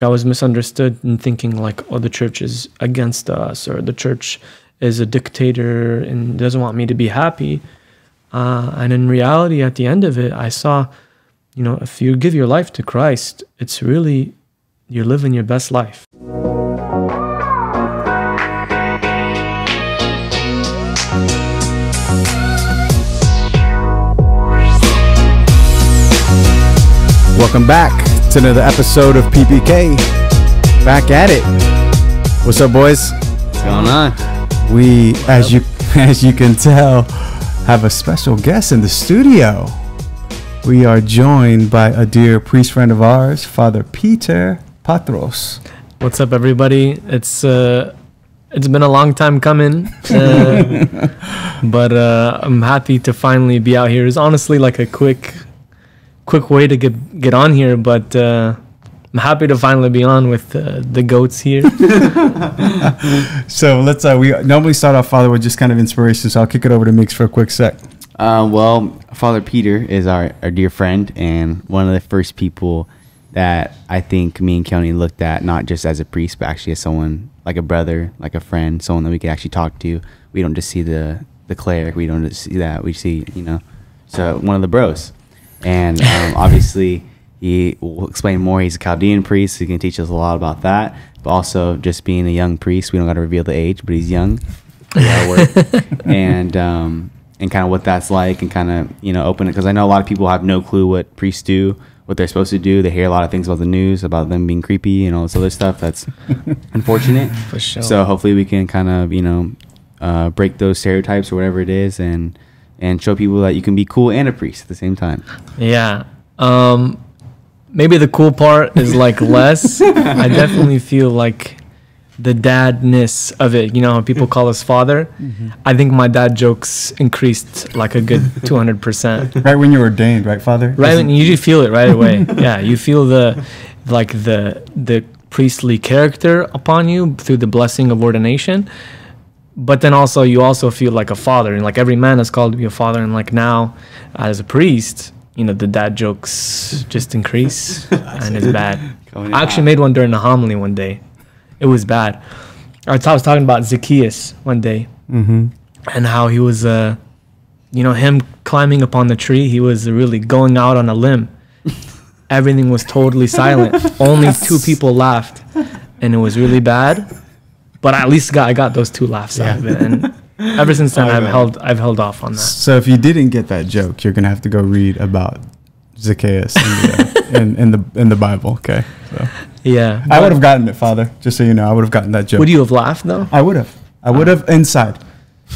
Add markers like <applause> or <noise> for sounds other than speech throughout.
I was misunderstood in thinking like, oh, the church is against us or the church is a dictator and doesn't want me to be happy. Uh, and in reality, at the end of it, I saw, you know, if you give your life to Christ, it's really, you're living your best life. Welcome back to another episode of PPK. Back at it. What's up, boys? What's going on? We, as you <laughs> as you can tell, have a special guest in the studio. We are joined by a dear priest friend of ours, Father Peter Patros. What's up, everybody? It's uh, it's been a long time coming, uh, <laughs> but uh, I'm happy to finally be out here. It's honestly like a quick, quick way to get get on here, but uh, I'm happy to finally be on with uh, the goats here. <laughs> <laughs> So let's. Uh, we normally start off, Father, with just kind of inspiration. So I'll kick it over to Mix for a quick sec. Uh, well, Father Peter is our, our dear friend and one of the first people that I think me and Keoni looked at, not just as a priest, but actually as someone like a brother, like a friend, someone that we could actually talk to. We don't just see the, the cleric, we don't just see that. We see, you know, so one of the bros. And um, obviously, he will explain more. He's a Chaldean priest. So he can teach us a lot about that. But also, just being a young priest, we don't got to reveal the age, but he's young. A lot of work. <laughs> and um, and kind of what that's like, and kind of you know open it because I know a lot of people have no clue what priests do, what they're supposed to do. They hear a lot of things about the news about them being creepy and all this other stuff. That's <laughs> unfortunate. For sure. So hopefully we can kind of you know uh, break those stereotypes or whatever it is, and and show people that you can be cool and a priest at the same time. Yeah. Um maybe the cool part is like <laughs> less. I definitely feel like the dadness of it, you know, how people call us father. I think my dad jokes increased like a good <laughs> 200%. Right when you're ordained, right, Father? Right, when you usually feel it right away. Yeah, you feel the like the the priestly character upon you through the blessing of ordination. But then also you also feel like a father, and like every man is called to be a father. And like now, as a priest, you know the dad jokes just increase, <laughs> and it's bad. I actually out. made one during the homily one day. It was bad. I was I was talking about Zacchaeus one day Mm-hmm. and how he was uh you know him climbing upon the tree he was really going out on a limb <laughs> everything was totally silent only two people laughed and it was really bad but I at least got I got those two laughs out of it and <laughs> ever since then Oh, I've man. held I've held off on that So if you didn't get that joke, you're gonna have to go read about Zacchaeus in the, <laughs> in, in the in the Bible. Okay, so yeah I would have gotten it, Father. Just so you know, I would have gotten that joke. would you have laughed though I would have. I oh. would have inside,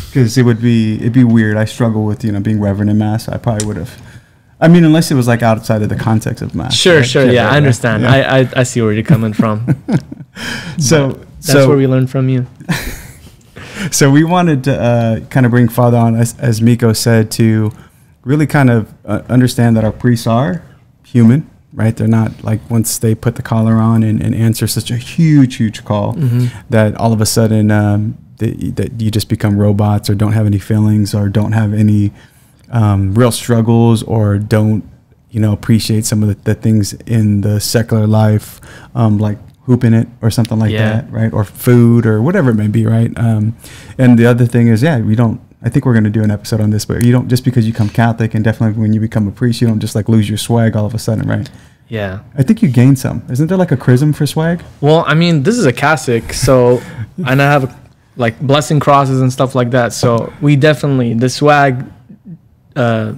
because it would be it'd be weird. I struggle with you know being reverent in mass. I probably would have. I mean, unless it was like outside of the context of mass. sure right? sure yeah, right, I understand yeah. I, I I see where you're coming from <laughs> so that's so where we learn from you <laughs> So we wanted to uh, kind of bring Father on, as, as Miko said, to really kind of uh, understand that our priests are human, right? They're not like once they put the collar on and, and answer such a huge, huge call that all of a sudden um, that, that you just become robots or don't have any feelings or don't have any um, real struggles or don't, you know, appreciate some of the, the things in the secular life, um, like hooping it or something like Yeah. that, right? Or food or whatever it may be, right? Um, and the other thing is, yeah, we don't. I think we're going to do an episode on this, but you don't just because you become Catholic and definitely when you become a priest, you don't just like lose your swag all of a sudden, right? yeah I think you gain some. Isn't there like a chrism for swag? Well, I mean, this is a Catholic, so <laughs> and I have like blessing crosses and stuff like that. So we definitely the swag uh,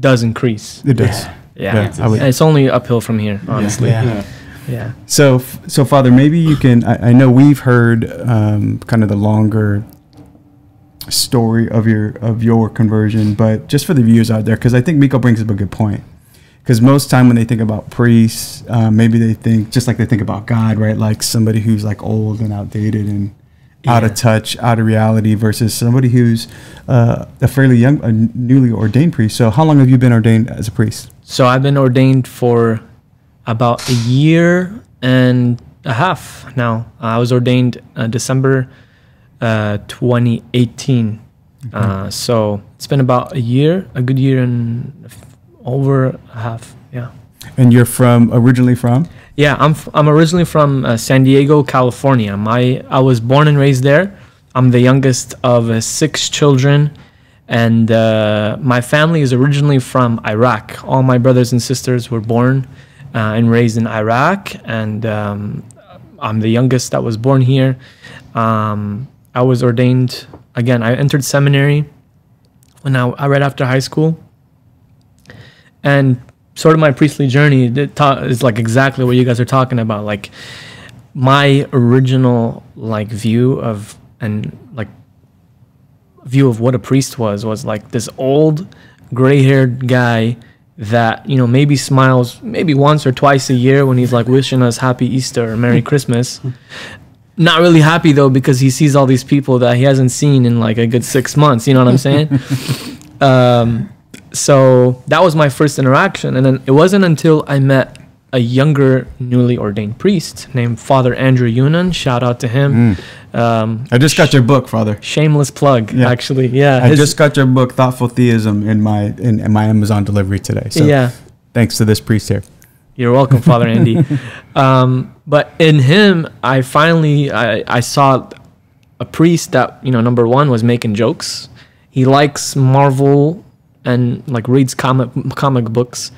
does increase. It does. Yeah, Yeah, I would- it's only uphill from here, honestly. Yeah. Yeah. So, so Father, maybe you can. I, I know we've heard um, kind of the longer story of your of your conversion, but just for the viewers out there, because I think Miko brings up a good point. Because most time when they think about priests, uh, maybe they think just like they think about God, right? Like somebody who's like old and outdated and out of touch, out of reality, versus somebody who's uh, a fairly young, a newly ordained priest. So, how long have you been ordained as a priest? So I've been ordained for about a year and a half now. I was ordained uh, December uh, 2018. Uh, so it's been about a year, a good year and over a half. Yeah. And you're from originally from? Yeah, I'm f- I'm originally from uh, San Diego, California. My I was born and raised there. I'm the youngest of uh, six children, and uh, my family is originally from Iraq. All my brothers and sisters were born uh, and raised in Iraq, and um, I'm the youngest that was born here. Um, I was ordained again. I entered seminary when I, I right after high school, and sort of my priestly journey is like exactly what you guys are talking about. Like my original like view of and like view of what a priest was was like this old gray-haired guy that you know maybe smiles maybe once or twice a year when he's like wishing us happy easter or merry <laughs> christmas. Not really happy though because he sees all these people that he hasn't seen in like a good six months you know what i'm saying? <laughs> Um, so that was my first interaction and then it wasn't until i met a younger newly ordained priest named father andrew Younan shout out to him um, I just got your book, Father. shameless plug Yeah. actually yeah I his- just got your book, Thoughtful Theism, in my in, in my Amazon delivery today. So yeah thanks to this priest here. You're welcome, Father Andy. <laughs> Um, but in him, I finally I, I saw a priest that you know number one was making jokes. He likes Marvel and like reads comic comic books,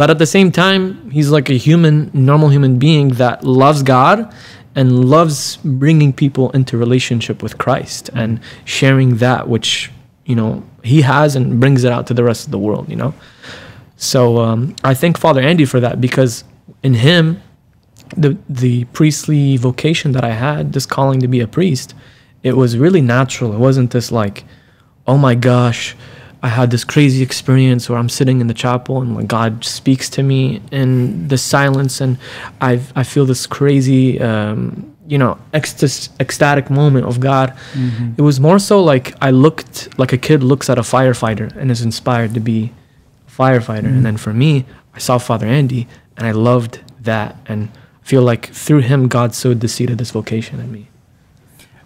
but at the same time, he's like a human, normal human being that loves God and loves bringing people into relationship with Christ and sharing that which you know he has and brings it out to the rest of the world. You know. So um, I thank Father Andy for that because in him, the the priestly vocation that I had, this calling to be a priest, it was really natural. It wasn't this like, oh my gosh, I had this crazy experience where I'm sitting in the chapel and like God speaks to me in the silence, and I I feel this crazy. Um, you know, ecstas- ecstatic moment of God. It was more so like I looked like a kid looks at a firefighter and is inspired to be a firefighter. And then for me, I saw Father Andy and I loved that and feel like through him God sowed the seed of this vocation in me.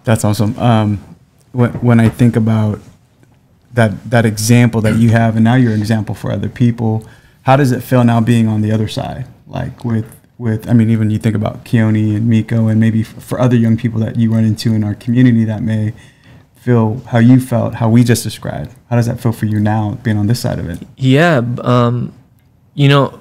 That's awesome. Um, when, when I think about that that example that you have, and now you're an example for other people, how does it feel now being on the other side? Like with with, I mean, even you think about Keoni and Miko, and maybe f- for other young people that you run into in our community that may feel how you felt, how we just described. How does that feel for you now, being on this side of it? Yeah, um, you know,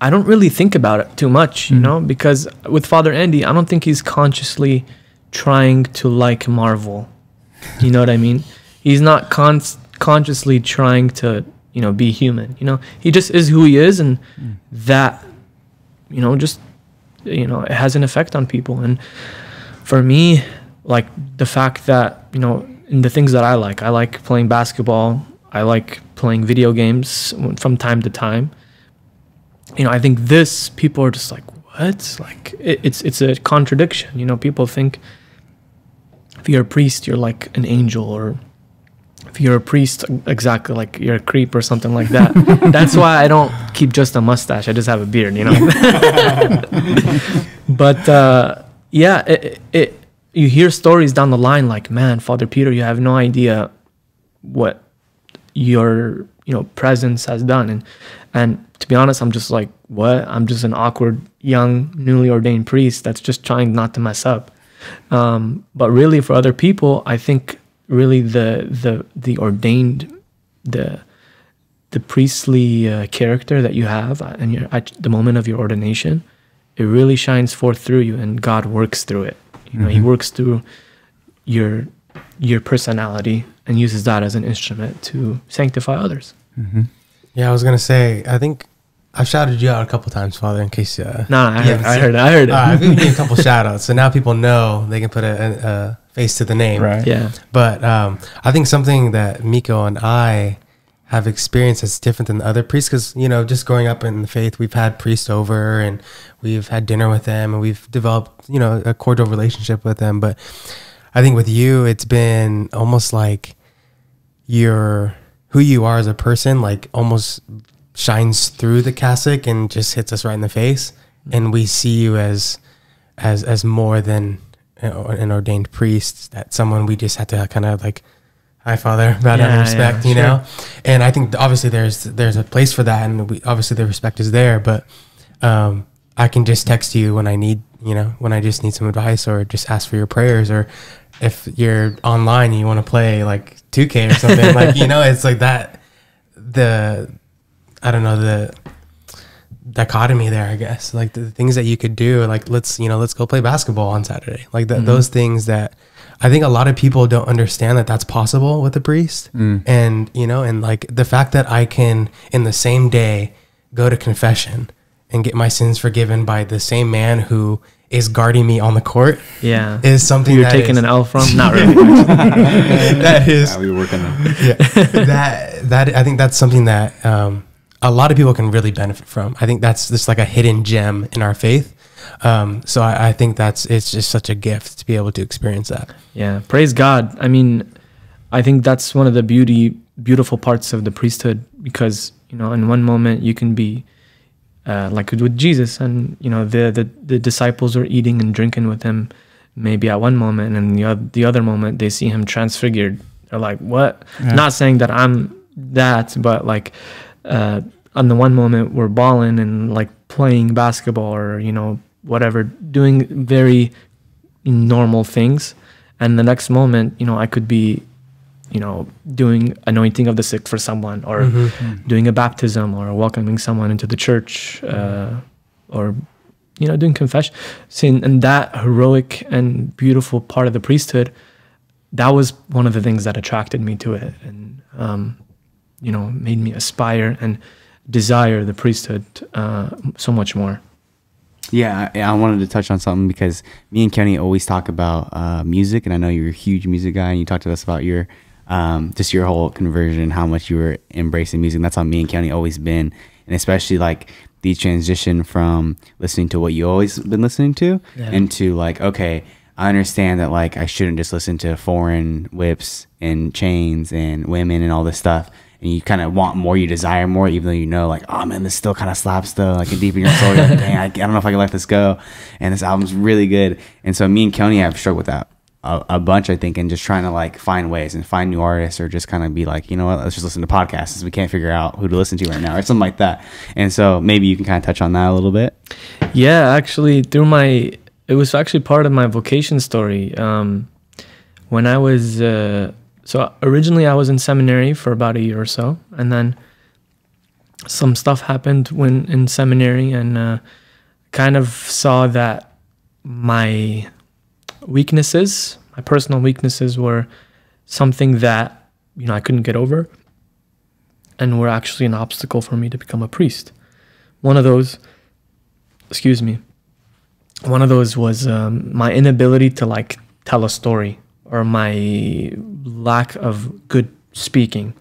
I don't really think about it too much, you know, because with Father Andy, I don't think he's consciously trying to like Marvel. You know what I mean? He's not con- consciously trying to, you know, be human. You know, he just is who he is, and that, you know, just, you know, it has an effect on people. And for me, like the fact that you know, in the things that I like, I like playing basketball. I like playing video games from time to time. You know, I think this people are just like, what? Like it, it's it's a contradiction. You know, people think if you're a priest, you're like an angel, or if you're a priest, exactly like you're a creep or something like that. <laughs> That's why I don't keep just a mustache. I just have a beard. You know. <laughs> but uh, yeah, it, it you hear stories down the line like, man, Father Peter, you have no idea what your you know presence has done, and and to be honest, I'm just like, what? I'm just an awkward young newly ordained priest that's just trying not to mess up. Um, but really, for other people, I think really the the the ordained the the priestly uh, character that you have and your at the moment of your ordination, it really shines forth through you, and God works through it. You know, He works through your your personality and uses that as an instrument to sanctify others. Yeah, I was gonna say. I think I've shouted you out a couple times, Father, in case. Uh, No, I you heard, haven't I heard, it, I heard it. Uh, I've given you a couple <laughs> shout outs, so now people know they can put a, a, a face to the name. Right. yeah, But um, I think something that Miko and I have experienced that's different than the other priests, because you know, just growing up in the faith, we've had priests over and we've had dinner with them, and we've developed you know a cordial relationship with them. But I think with you, it's been almost like your who you are as a person, like almost shines through the cassock and just hits us right in the face, and we see you as as as more than you know, an ordained priest, that someone we just had to kind of like, hi father, <laughs> bow down Yeah, respect, yeah, you sure. know. And I think obviously there's there's a place for that, and we obviously the respect is there, but um, I can just text you when I need, you know, when I just need some advice or just ask for your prayers or if you're online and you want to play like 2K or something, like, you know, it's like that, the, I don't know, the dichotomy there, I guess, like the things that you could do, like, let's, you know, let's go play basketball on Saturday. Like that, those things that I think a lot of people don't understand that that's possible with a priest. And, you know, and like the fact that I can in the same day go to confession and get my sins forgiven by the same man who is guarding me on the court Yeah. is something You're that taking is- an L from? <laughs> Not really. that is Yeah, we were working on yeah, that that I think that's something that um, a lot of people can really benefit from. I think that's just like a hidden gem in our faith. Um, so I, I think that's it's just such a gift to be able to experience that. Yeah, praise God. I mean, I think that's one of the beauty, beautiful parts of the priesthood because you know, in one moment you can be uh, like with Jesus, and you know, the, the the disciples are eating and drinking with him, maybe at one moment, and the other the other moment they see him transfigured. They're like, "What?" Yeah. Not saying that I'm that, but like, uh, on the one moment we're balling and like playing basketball or you know whatever, doing very normal things. And the next moment you know i could be you know doing anointing of the sick for someone or Mm-hmm. doing a baptism or welcoming someone into the church uh, or you know doing confession. Seeing and that heroic and beautiful part of the priesthood that was one of the things that attracted me to it. And um, you know made me aspire and desire the priesthood uh, so much more Yeah, I, I wanted to touch on something because me and Kenny always talk about uh, music, and I know you're a huge music guy, and you talked to us about your um, just your whole conversion, and how much you were embracing music. That's how me and Kenny always been, and especially like the transition from listening to what you always been listening to Yeah. into like okay. I understand that like I shouldn't just listen to foreign whips and chains and women and all this stuff. And you kind of want more, you desire more, even though you know, like, oh man, this still kind of slaps though, like deep in your soul. You're like, dang, I, I don't know if I can let this go. And this album's really good. And so me and Kelly have struggled with that a, a bunch, I think, and just trying to like find ways and find new artists or just kind of be like, you know what, let's just listen to podcasts since we can't figure out who to listen to right now or something like that. And so maybe you can kind of touch on that a little bit. Yeah, actually, through my, it was actually part of my vocation story. Um, when I was, uh, so originally I was in seminary for about a year or so, and then some stuff happened when in seminary, and uh, kind of saw that my weaknesses, my personal weaknesses, were something that you know I couldn't get over, and were actually an obstacle for me to become a priest. One of those, excuse me, one of those was um, my inability to like tell a story or my lack of good speaking.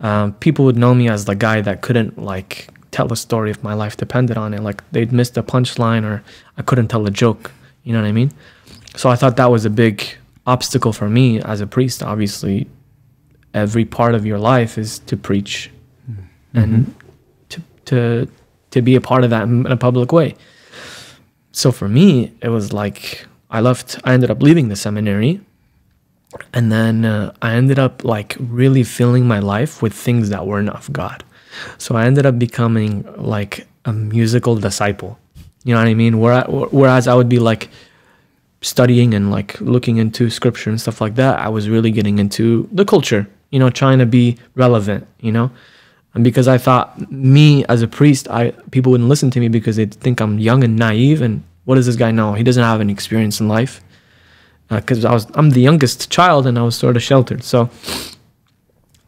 Um, people would know me as the guy that couldn't like tell a story if my life depended on it. Like they'd missed a punchline or I couldn't tell a joke. You know what I mean? So I thought that was a big obstacle for me as a priest. Obviously, every part of your life is to preach and to to to be a part of that in a public way. So for me, it was like I left. I ended up leaving the seminary, and then uh, I ended up like really filling my life with things that weren't of God. So I ended up becoming like a musical disciple. You know what I mean? Where, whereas I would be like studying and like looking into scripture and stuff like that, I was really getting into the culture. You know, trying to be relevant. You know, and because I thought me as a priest, I people wouldn't listen to me because they'd think I'm young and naive. And what does this guy know? He doesn't have any experience in life. Because I was I'm the youngest child and I was sort of sheltered. So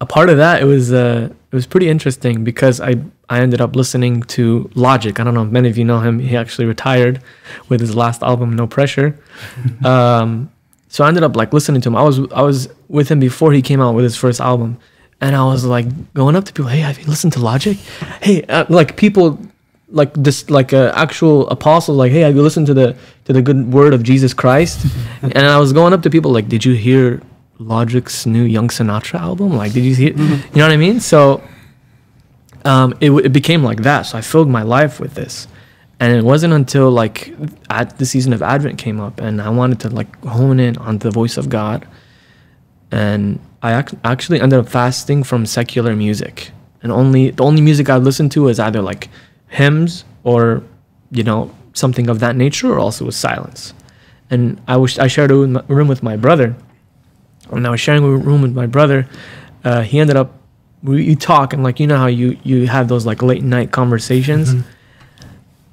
a part of that it was uh, it was pretty interesting because I I ended up listening to Logic. I don't know if many of you know him. He actually retired with his last album, No Pressure. <laughs> um, so I ended up like listening to him. I was I was with him before he came out with his first album, and I was like going up to people, hey, have you listened to Logic? Hey, uh, like people like this like actual apostles like hey have you listened to the to the good word of jesus christ? <laughs> And i was going up to people like did you hear logic's new young sinatra album? Like did you hear you know what i mean? So um it, it became like that. So i filled my life with this. And it wasn't until like at the season of advent came up and i wanted to like hone in on the voice of god. And i ac- actually ended up fasting from secular music. And only the only music i listened to is either like hymns or you know, something of that nature, or also with silence. And I was I shared a room with my brother, and I was sharing a room with my brother. Uh, he ended up we you talk and like you know how you you have those like late night conversations,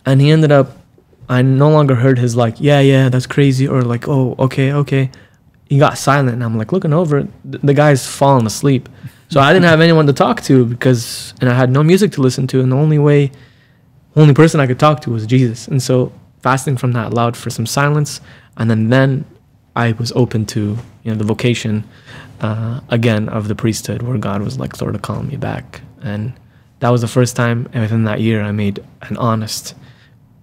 and he ended up. I no longer heard his like yeah yeah that's crazy or like oh okay okay. He got silent and I'm like looking over. th- The guy's falling asleep. So I didn't have anyone to talk to because, and I had no music to listen to, and the only way, only person I could talk to was Jesus. And so fasting from that allowed for some silence, and then then I was open to you know the vocation uh, again of the priesthood, where God was like sort of calling me back, and that was the first time and within that year I made an honest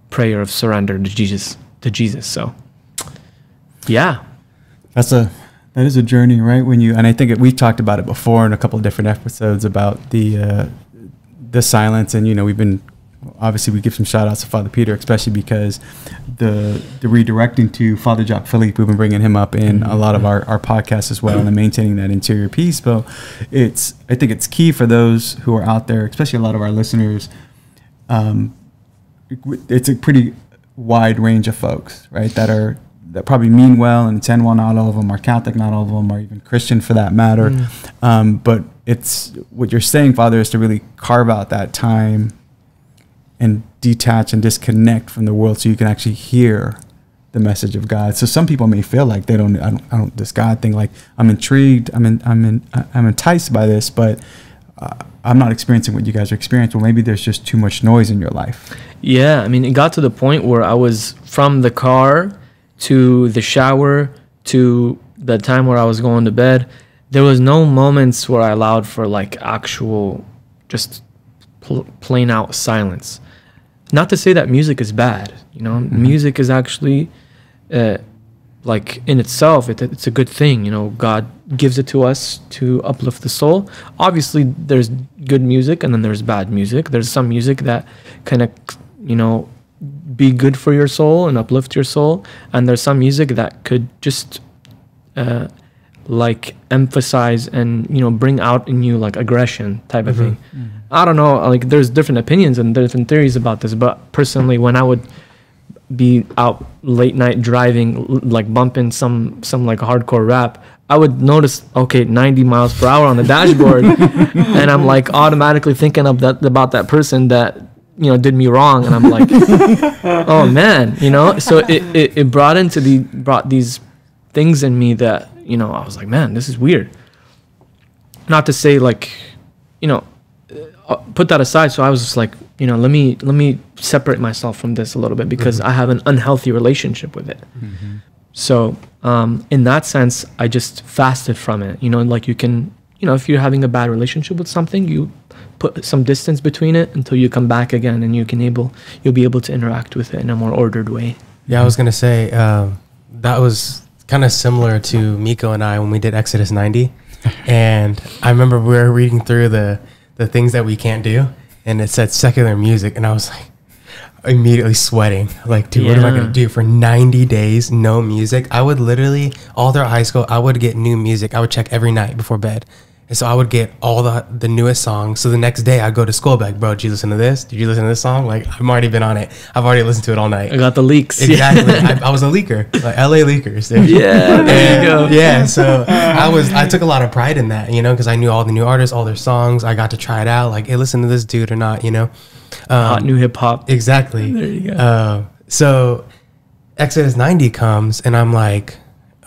prayer of surrender to Jesus. To Jesus. So yeah, That's a that is a journey, right? When you and I think we talked about it before in a couple of different episodes about the uh, the silence, and you know we've been obviously we give some shout outs to Father Peter, especially because the the redirecting to Father Jacques Philippe, we've been bringing him up in a lot of our, our podcasts as well, and maintaining that interior peace. But it's I think it's key for those who are out there, especially a lot of our listeners. Um, it's a pretty wide range of folks, right? That are that probably mean well and intend well. Not all of them are Catholic. Not all of them are even Christian, for that matter. Um, but it's what you're saying, Father, is to really carve out that time and detach and disconnect from the world, so you can actually hear the message of God. So some people may feel like they don't. I don't. I don't this God thing. Like I'm intrigued. I'm in. I'm in. I'm enticed by this, but. Uh, I'm not experiencing what you guys are experiencing. Well, maybe there's just too much noise in your life. Yeah, I mean, it got to the point where I was from the car to the shower to the time where I was going to bed. There was no moments where I allowed for like actual, just pl- plain out silence. Not to say that music is bad, you know, music is actually, uh, like in itself, it, it's a good thing. You know, God gives it to us to uplift the soul. Obviously, there's good music and then there's bad music. There's some music that kind of, you know, be good for your soul and uplift your soul, and there's some music that could just, uh, like emphasize and you know bring out in you like aggression type of mm-hmm. thing. Mm-hmm. I don't know. Like there's different opinions and different theories about this, but personally, when I would be out late night driving, like bumping some some like hardcore rap, I would notice okay, 90 miles per hour on the dashboard, <laughs> and I'm like automatically thinking of that about that person that you know did me wrong, and I'm like, <laughs> oh man, you know. So it, it, it brought into the brought these things in me that you know I was like, man, this is weird. Not to say like, you know, uh, put that aside. So I was just like, you know, let me let me separate myself from this a little bit because I have an unhealthy relationship with it. So um, in that sense, I just fasted from it. You know, like you can, you know, if you're having a bad relationship with something, you put some distance between it until you come back again, and you can able you'll be able to interact with it in a more ordered way. Yeah, I was gonna say um, that was kind of similar to Miko and I when we did Exodus 90, <laughs> and I remember we were reading through the the things that we can't do, and it said secular music, and I was like immediately sweating. Like dude what am i gonna do for 90 days no music? I would literally all through high school i would get new music. I would check every night before bed and so i would get all the the newest songs so the next day i'd go to school like bro did you listen to this did you listen to this song like i've already been on it i've already listened to it all night I got the leaks. <laughs> Exactly. I, I was a leaker, like LA leakers. Dude. Yeah, there you go. Yeah. So I was, I took a lot of pride in that, you know, because I knew all the new artists, all their songs. I got to try it out. Like, hey, listen to this dude or not, you know. Um, Hot new hip hop. Exactly. There you go. Uh, so Exodus 90 comes, and I'm like,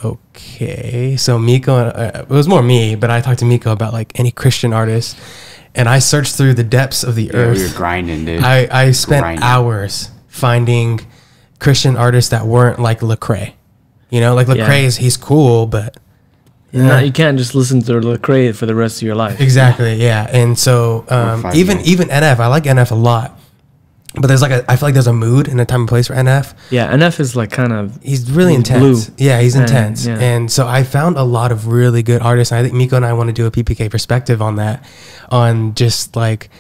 okay. So Miko, uh, it was more me, but I talked to Miko about like any Christian artist, and I searched through the depths of the Yeah, earth. we were grinding, dude. I, I spent Grinding. hours finding Christian artists that weren't like Lecrae. You know, like Lecrae Yeah. is he's cool, but No, you can't just listen to Lecrae for the rest of your life. exactly, yeah. And so um, even minutes. even NF, I like NF a lot, but there's like a I feel like there's a mood and a time and place for NF. Yeah, NF is like kind of He's really He's intense. blue. Yeah, he's And, intense. yeah. And so I found a lot of really good artists. And I think Miko and I want to do a PPK perspective on that, on just like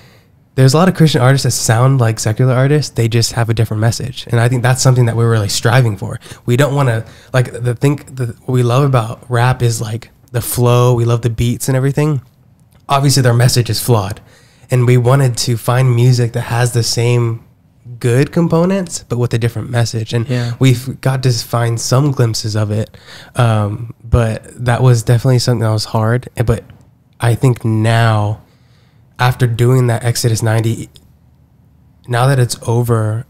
there's a lot of Christian artists that sound like secular artists. They just have a different message, and I think that's something that we're really striving for. We don't want to like the think the what we love about rap is like the flow. We love the beats and everything. Obviously, their message is flawed, and we wanted to find music that has the same good components, but with a different message. And Yeah. we've got to find some glimpses of it. Um, but that was definitely something that was hard. But I think now, after doing that Exodus 90, now that it's over,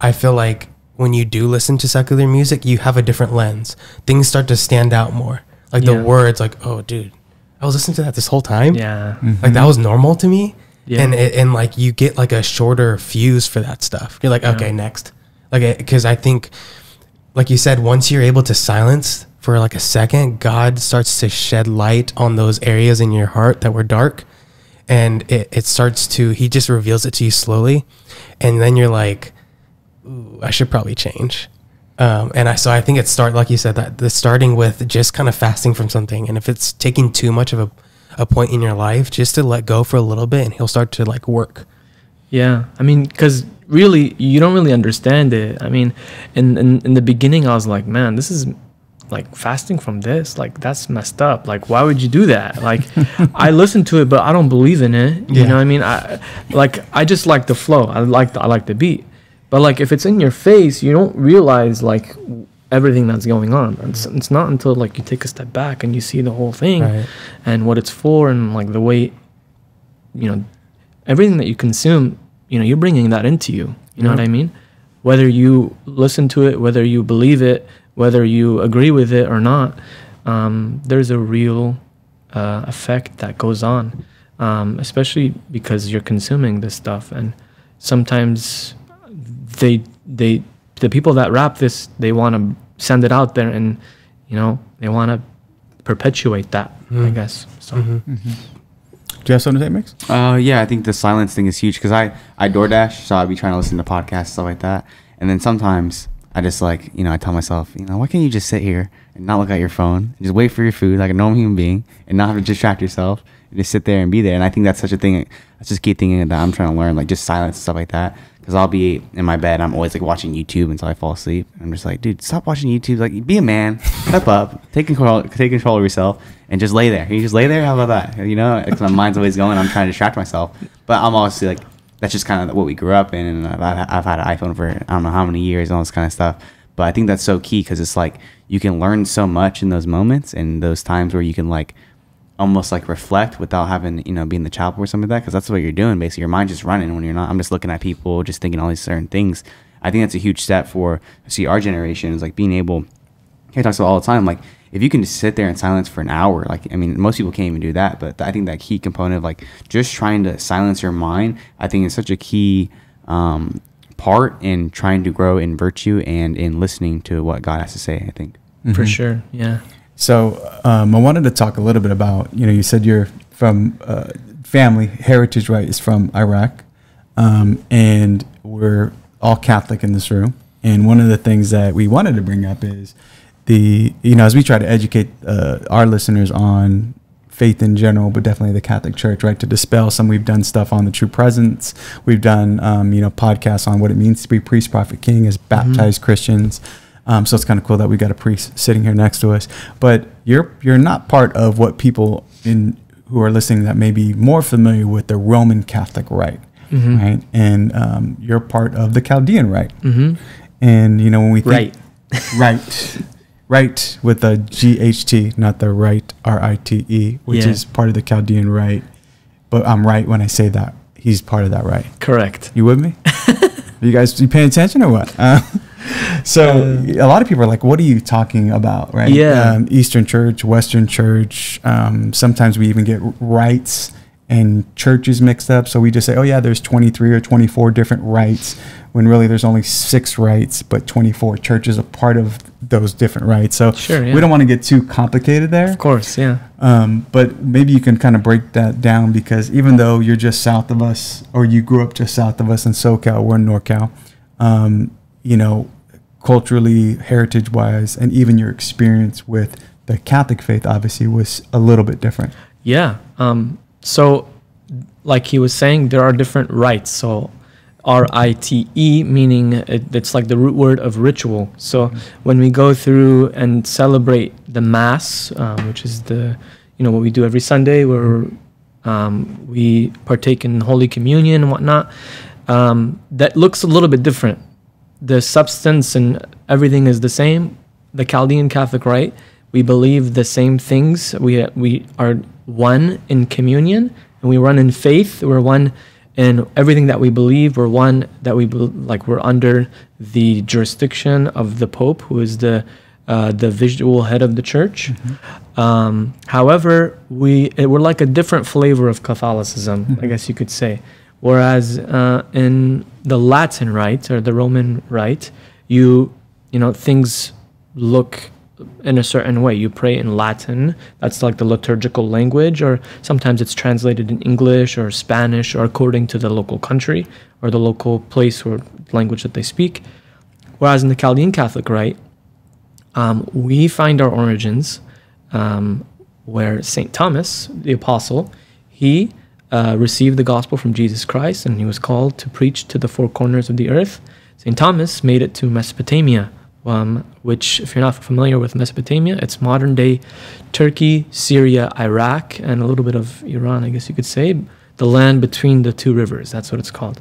I feel like when you do listen to secular music, you have a different lens. Things start to stand out more. Like Yeah. the words, like, oh, dude, I was listening to that this whole time. Yeah. Like that was normal to me. Yeah. And it, and like you get like a shorter fuse for that stuff. You're like, Yeah. okay, next. Like, because I think, like you said, once you're able to silence for like a second, God starts to shed light on those areas in your heart that were dark. And it, it starts to, he just reveals it to you slowly. And then you're like, Ooh, I should probably change. Um, and I, so I think it start, like you said, that the starting with just kind of fasting from something. And if it's taking too much of a, a point in your life, just to let go for a little bit and he'll start to like work. Yeah, I mean, because really, you don't really understand it. I mean, in, in in the beginning, I was like, man, this is like fasting from this. Like that's messed up. Like, why would you do that? Like, <laughs> I listen to it, but I don't believe in it. You Yeah. know, what I mean, I like I just like the flow. I like the, I like the beat. But like, if it's in your face, you don't realize like everything that's going on. It's, it's not until like you take a step back and you see the whole thing Right. and what it's for and like the way you know everything that you consume you know you're bringing that into you you know what i mean whether you listen to it whether you believe it whether you agree with it or not um, there's a real uh, effect that goes on um, especially because you're consuming this stuff and sometimes they they the people that rap this they want to send it out there and you know they want to perpetuate that i mm-hmm. guess so mm-hmm. Mm-hmm. Do you have something to say, Mix? Uh, yeah, I think the silence thing is huge because I I DoorDash, so I'd be trying to listen to podcasts stuff like that, and then sometimes I just like you know I tell myself you know why can't you just sit here and not look at your phone, just wait for your food like a normal human being, and not have to distract yourself, and just sit there and be there. And I think that's such a thing. That's just key thing that I'm trying to learn, like just silence and stuff like that. Because I'll be in my bed, I'm always like watching YouTube until I fall asleep. I'm just like, dude, stop watching YouTube. Like, be a man, step <laughs> up, take control, take control of yourself, and just lay there. You just lay there. How about that? You know, 'Cause my mind's always going. I'm trying to distract myself, but I'm obviously like, that's just kind of what we grew up in, and I've, I've had an iPhone for I don't know how many years, and all this kind of stuff. But I think that's so key because it's like you can learn so much in those moments and those times where you can like almost like reflect without having you know being the child or something like that because that's what you're doing basically. Your mind's just running when you're not i'm just looking at people just thinking all these certain things. I think that's a huge step for see our generation is like being able he talks about all the time like if you can just sit there in silence for an hour like i mean most people can't even do that but i think that key component of like just trying to silence your mind i think is such a key um, part in trying to grow in virtue and in listening to what god has to say i think. For sure yeah So um, I wanted to talk a little bit about, you know, you said you're from uh, family, heritage, right, is from Iraq. Um, and we're all Catholic in this room. And one of the things that we wanted to bring up is the, you know, as we try to educate uh, our listeners on faith in general, but definitely the Catholic Church, right, to dispel some. We've done stuff on the true presence. We've done, um, you know, podcasts on what it means to be priest, prophet, king as baptized Christians. Um, so it's kind of cool that we got a priest sitting here next to us. But you're you're not part of what people in who are listening that may be more familiar with the Roman Catholic rite, Mm-hmm. right? And um, you're part of the Chaldean rite. hmm And you know when we think right <laughs> right, right with a G H T, not the right R I T E, which Yeah. is part of the Chaldean rite. But I'm right when I say that he's part of that right. correct You with me? <laughs> you guys you paying attention or what? Uh, so a lot of people are like, "What are you talking about?" Right? Yeah. Um, Eastern Church, Western Church. Um, sometimes we even get rites and churches mixed up. So we just say, "Oh yeah, there's 23 or 24 different rites," when really there's only six rites, but 24 churches are part of those different rites. So Sure, yeah. we don't want to get too complicated there. of course yeah Um, but maybe you can kind of break that down because even though you're just south of us, or you grew up just south of us in SoCal, we're in NorCal, um, you know, culturally, heritage wise, and even your experience with the Catholic faith obviously was a little bit different. Yeah. Um, so, like he was saying, there are different rites. So, R I T E, meaning it, it's like the root word of ritual. So, when we go through and celebrate the Mass, um, which is the, you know, what we do every Sunday, where um, we partake in Holy Communion and whatnot, um, that looks a little bit different. The substance and everything is the same. The Chaldean Catholic Rite, we believe the same things. We we are one in communion, and we run in faith. We're one in everything that we believe. We're one that we like. We're under the jurisdiction of the Pope, who is the uh, the visual head of the church. Um, however, we eh, we're like a different flavor of Catholicism, I guess you could say. Whereas uh, in the Latin rite or the Roman rite, you you know things look in a certain way. You pray in Latin, that's like the liturgical language, or sometimes it's translated in English or Spanish or according to the local country or the local place or language that they speak. Whereas in the Chaldean Catholic rite, um, we find our origins um, where St. Thomas, the apostle, he uh, received the gospel from Jesus Christ and he was called to preach to the four corners of the earth. St. Thomas made it to Mesopotamia, um, which, if you're not familiar with Mesopotamia, it's modern day Turkey, Syria, Iraq, and a little bit of Iran, I guess you could say, the land between the two rivers. That's what it's called.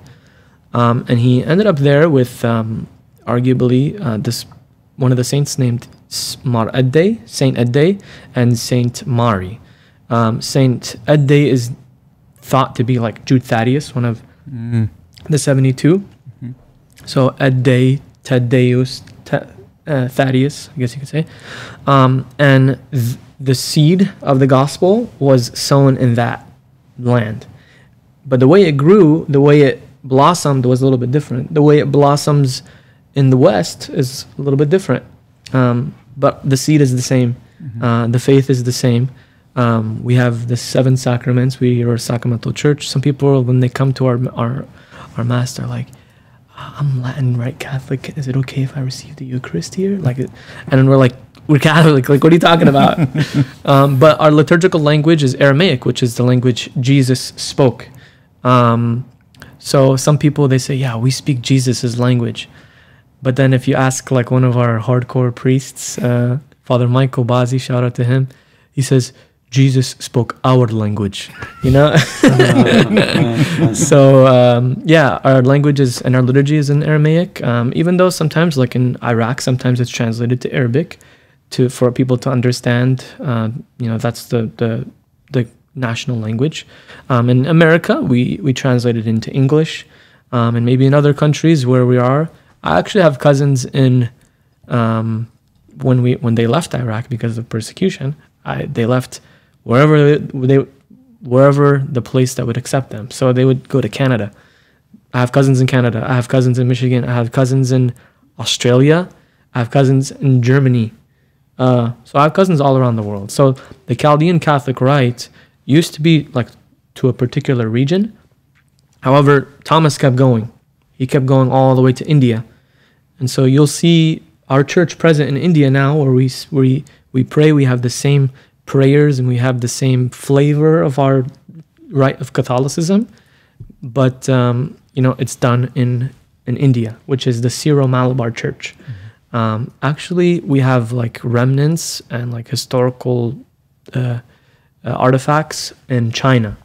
Um, and he ended up there with um, arguably uh, this one of the saints named Mar Addai, Saint Addai, and Saint Mari. Um, Saint Addai is thought to be like Jude Thaddeus, one of the 72. So Addai, Thaddeus, Th- uh, Thaddeus, I guess you could say. Um, and th- the seed of the gospel was sown in that land. But the way it grew, the way it blossomed was a little bit different. The way it blossoms in the West is a little bit different. Um, but the seed is the same. Uh, the faith is the same. Um, we have the seven sacraments. We are a sacramental church. Some people, when they come to our our our mass, they're like, "I'm Latin, right? Catholic. Is it okay if I receive the Eucharist here?" Like, and then we're like, "We're Catholic. Like, what are you talking about?" <laughs> um, but our liturgical language is Aramaic, which is the language Jesus spoke. Um, so some people they say, "Yeah, we speak Jesus' language." But then if you ask like one of our hardcore priests, uh, Father Michael Bazzi, shout out to him, he says Jesus spoke our language, you know. <laughs> so um, yeah, our languages and our liturgy is in Aramaic. Um, even though sometimes, like in Iraq, sometimes it's translated to Arabic, to for people to understand. Uh, you know, that's the the the national language. Um, in America, we we translate it into English, um, and maybe in other countries where we are. I actually have cousins in um, when we when they left Iraq because of persecution. I they left wherever they wherever the place that would accept them. So they would go to Canada. I have cousins in Canada. I have cousins in Michigan. I have cousins in Australia. I have cousins in Germany. Uh, so I have cousins all around the world. So the Chaldean Catholic Rite used to be like to a particular region. However, Thomas kept going. He kept going all the way to India. And so you'll see our church present in India now, where we we we pray. We have the same prayers and we have the same flavor of our rite of Catholicism, but um, you know it's done in in India, which is the Syro Malabar Church. Um, actually, we have like remnants and like historical uh, uh, artifacts in China.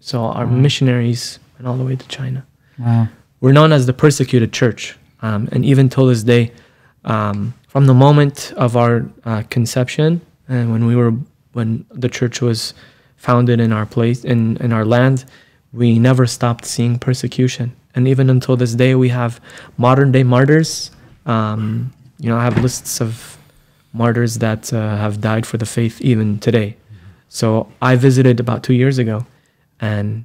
So our missionaries went all the way to China Wow. we're known as the persecuted church. Um, and even till this day, um, from the moment of our uh, conception and when we were, when the church was founded in our place, in, in our land, we never stopped seeing persecution. And even until this day, we have modern day martyrs. Um, you know, I have lists of martyrs that uh, have died for the faith even today. So I visited about two years ago, and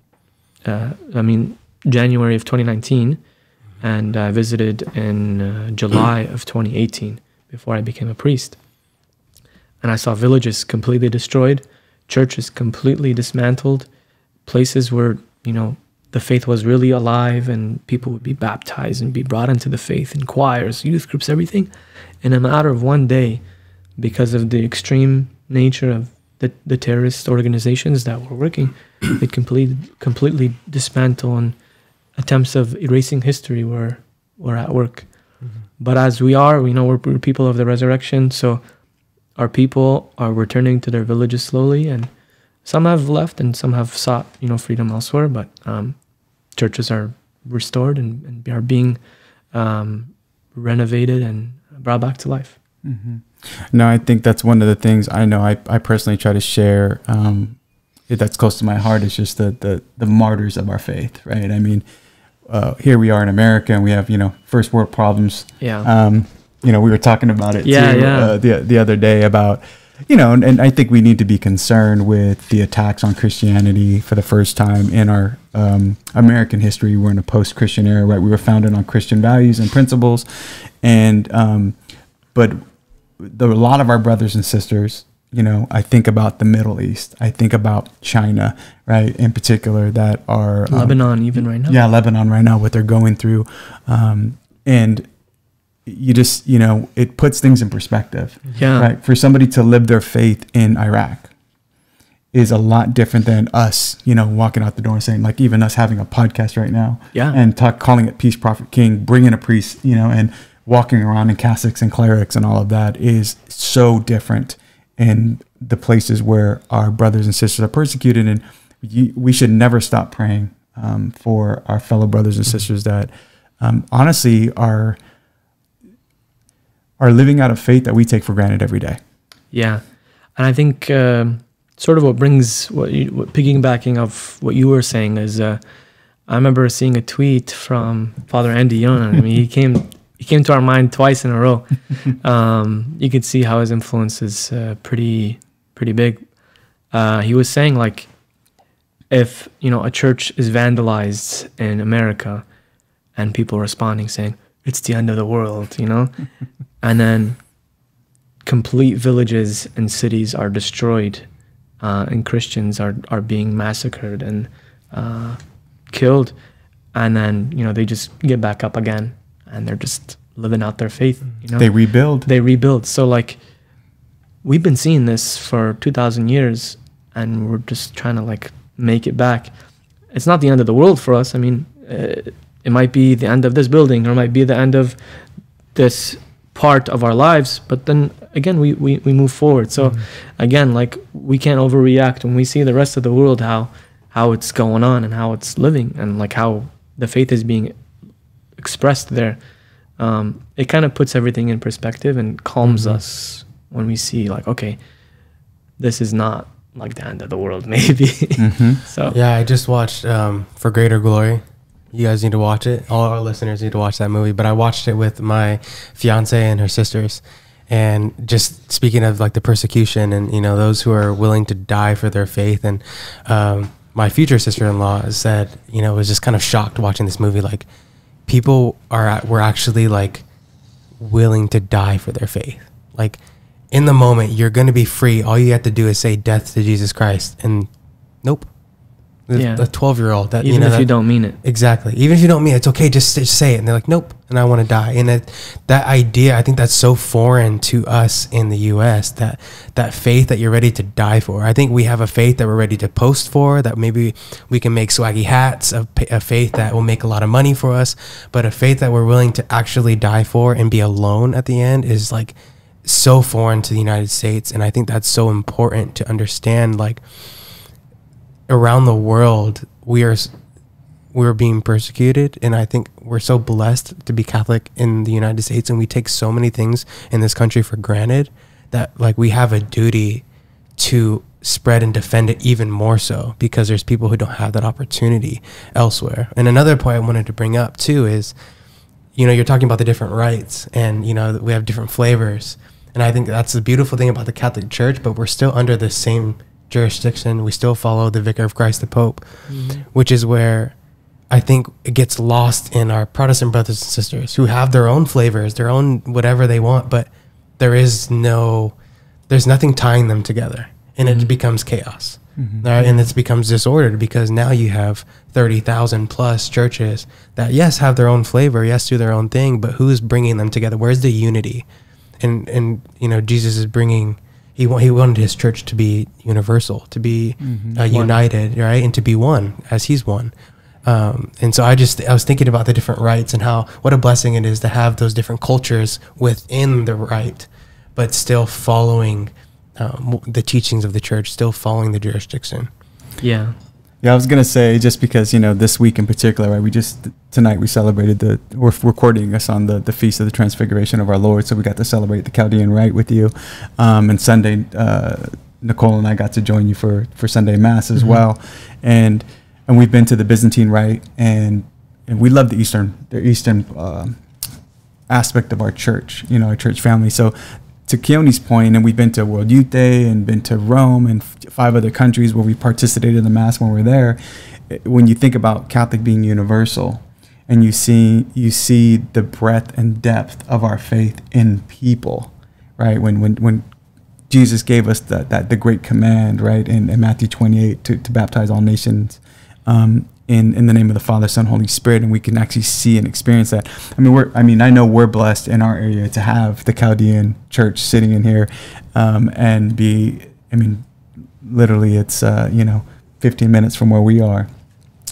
uh, I mean January of 2019, and I visited in uh, July of 2018 before I became a priest. And I saw villages completely destroyed, churches completely dismantled, places where you know the faith was really alive and people would be baptized and be brought into the faith in choirs, youth groups, everything. In a matter of one day, because of the extreme nature of the, the terrorist organizations that were working, they completely completely dismantle and attempts of erasing history were were at work. Mm-hmm. But as we are, you know, we're, we're people of the resurrection, so our people are returning to their villages slowly, and some have left and some have sought, you know, freedom elsewhere. But um, churches are restored and, and are being um, renovated and brought back to life. No, I think that's one of the things I know I, I personally try to share um, that's close to my heart is just the, the, the martyrs of our faith, right? I mean, uh, here we are in America and we have, you know, first world problems. Yeah. Um, you know, we were talking about it Yeah, too, yeah. Uh, the, the other day about, you know, and, and I think we need to be concerned with the attacks on Christianity for the first time in our um, American history. We're in a post Christian era, right? We were founded on Christian values and principles. And, um, but the, a lot of our brothers and sisters, you know, I think about the Middle East. I think about China, right, in particular, that are um, Lebanon, even right now. yeah, Lebanon right now, what they're going through, um, and you just you know it puts things in perspective. Yeah. Right. For somebody to live their faith in Iraq is a lot different than us, you know, walking out the door and saying like even us having a podcast right now. Yeah. And talk calling it Priest Prophet King, bringing a priest, you know, and walking around in cassocks and clerics and all of that is so different in the places where our brothers and sisters are persecuted and you, we should never stop praying um, for our fellow brothers and sisters that um, honestly are are living out of faith that we take for granted every day. Yeah, and I think um sort of what brings what, you, what piggybacking of what you were saying is, uh, I remember seeing a tweet from Father Andy Younan. I mean, he <laughs> came he came to our mind twice in a row. <laughs> Um, you could see how his influence is uh, pretty pretty big. Uh, he was saying like, if you know a church is vandalized in America, and people responding saying it's the end of the world, you know, <laughs> and then complete villages and cities are destroyed, uh, and Christians are are being massacred and uh, killed, and then you know they just get back up again, and they're just living out their faith. You know, They rebuild. they rebuild. So like, we've been seeing this for two thousand years, and we're just trying to like make it back. It's not the end of the world for us. I mean, uh, it might be the end of this building, or it might be the end of this part of our lives. But then again, we we, we move forward. So again, like we can't overreact when we see the rest of the world how how it's going on and how it's living and like how the faith is being expressed there um, it kind of puts everything in perspective and calms Mhm. us when we see like okay this is not like the end of the world <laughs> maybe Mhm. so Yeah, I just watched um, For Greater Glory. You guys need to watch it. All our listeners need to watch that movie. But I watched it with my fiance and her sisters. And just speaking of like the persecution and, you know, those who are willing to die for their faith. And um, my future sister in law said, you know, was just kind of shocked watching this movie. Like, people are, were actually like willing to die for their faith. Like, in the moment, you're going to be free. All you have to do is say death to Jesus Christ. And nope. The, Yeah. the 12 year old that even you know if that, you don't mean it. Exactly. Even if you don't mean it, it's okay just, just say it. And they're like nope and i want to die. And it, that idea i think that's so foreign to us in the us that that faith that you're ready to die for. I think we have a faith that we're ready to post for that maybe we can make swaggy hats a, a faith that will make a lot of money for us. But a faith that we're willing to actually die for and be alone at the end is like so foreign to the united states. And i think that's so important to understand like around the world we are we're being persecuted and i think we're so blessed to be catholic in the united states and we take so many things in this country for granted that like we have a duty to spread and defend it even more so because there's people who don't have that opportunity elsewhere. And another point i wanted to bring up too is you know you're talking about the different rites and you know we have different flavors. And i think that's the beautiful thing about the catholic church but we're still under the same jurisdiction we still follow the vicar of christ the pope mm-hmm. which is where i think it gets lost in our protestant brothers and sisters who have their own flavors their own whatever they want but there is no there's nothing tying them together and it mm-hmm. becomes chaos. Mm-hmm. Right? and it becomes disordered because now you have 30,000 plus churches that yes have their own flavor yes do their own thing but who's bringing them together? Where's the unity? And and you know Jesus is bringing he he wanted his church to be universal to be uh, united right and to be one as he's one. Um, and so I just I was thinking about the different rites and how what a blessing it is to have those different cultures within the rite but still following um, the teachings of the church still following the jurisdiction. Yeah Yeah, I was gonna say just because you know this week in particular, right? We just tonight we celebrated the we're recording us on the the feast of the Transfiguration of our Lord, so we got to celebrate the Chaldean Rite with you, um, and Sunday uh, Nicole and I got to join you for for Sunday Mass as Mhm. well, and and we've been to the Byzantine Rite, and and we love the Eastern the Eastern um aspect of our church, you know, our church family. So to Keoni's point, and we've been to World Youth Day and been to Rome and five other countries where we participated in the mass when we we're there. When you think about Catholic being universal, and you see you see the breadth and depth of our faith in people, right? When when when Jesus gave us that, that the great command, right, in, in Matthew 28 to, to baptize all nations um, in, in the name of the Father, Son, Holy Spirit, and we can actually see and experience that. I mean, we're, I mean, I know we're blessed in our area to have the Chaldean church sitting in here um, and be, I mean, literally it's, uh, you know, 15 minutes from where we are.